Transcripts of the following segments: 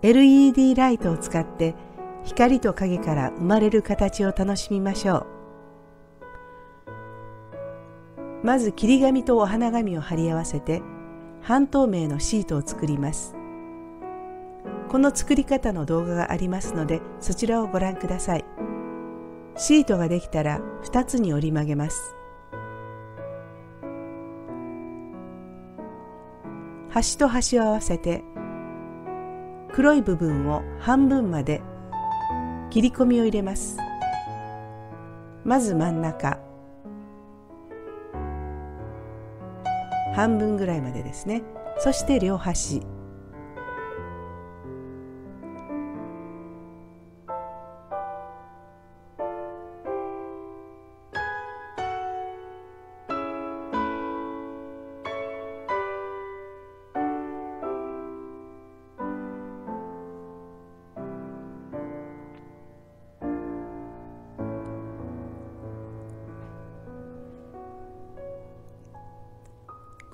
LED ライトを使って光と影から生まれる形を楽しみましょう。まず切り紙とお花紙を貼り合わせて半透明のシートを作ります。この作り方の動画がありますのでそちらをご覧ください。シートができたら2つに折り曲げます。端と端を合わせて黒い部分を半分まで切り込みを入れます。まず真ん中。半分ぐらいまでですね。そして両端。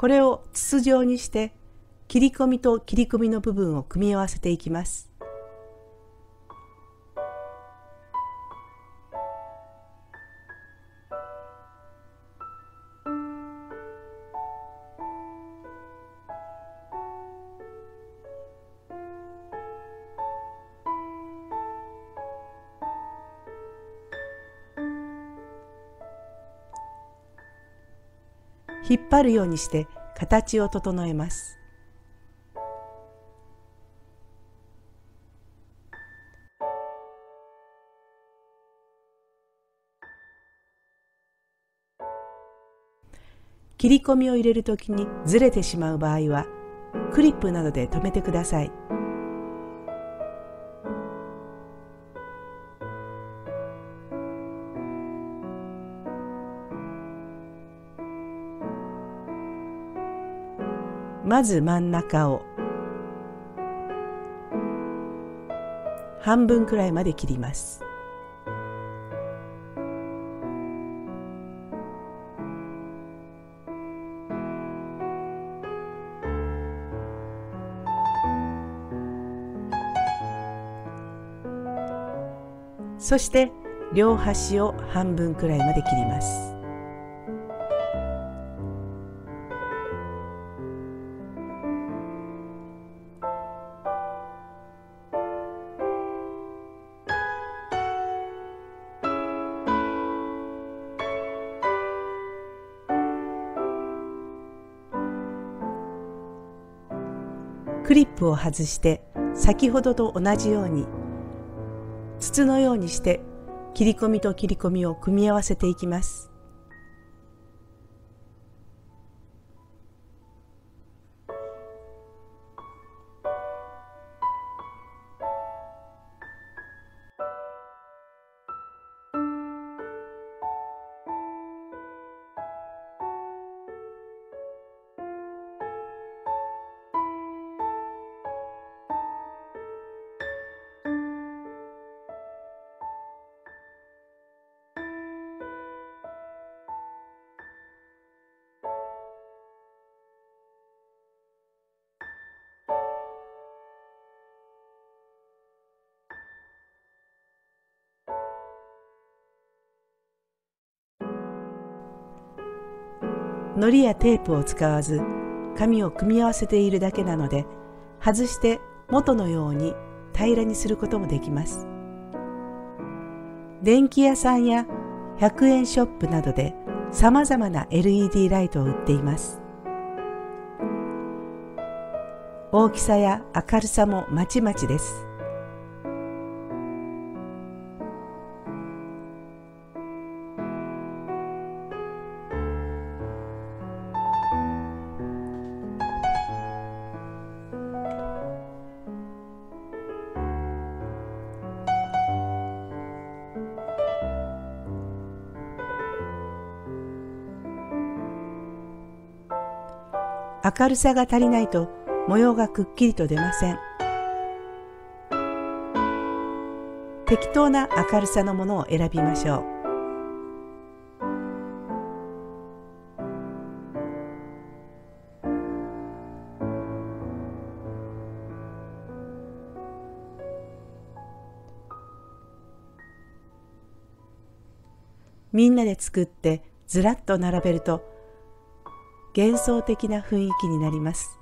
これを筒状にして切り込みと切り込みの部分を組み合わせていきます。引っ張るようにして形を整えます。切り込みを入れるときにずれてしまう場合はクリップなどで留めてください。まず真ん中を。半分くらいまで切ります。そして両端を半分くらいまで切ります。クリップを外して先ほどと同じように筒のようにして切り込みと切り込みを組み合わせていきます。糊やテープを使わず紙を組み合わせているだけなので外して元のように平らにすることもできます。電気屋さんや100円ショップなどで様々な LED ライトを売っています。大きさや明るさもまちまちです。明るさが足りないと模様がくっきりと出ません。適当な明るさのものを選びましょう。みんなで作ってずらっと並べると幻想的な雰囲気になります。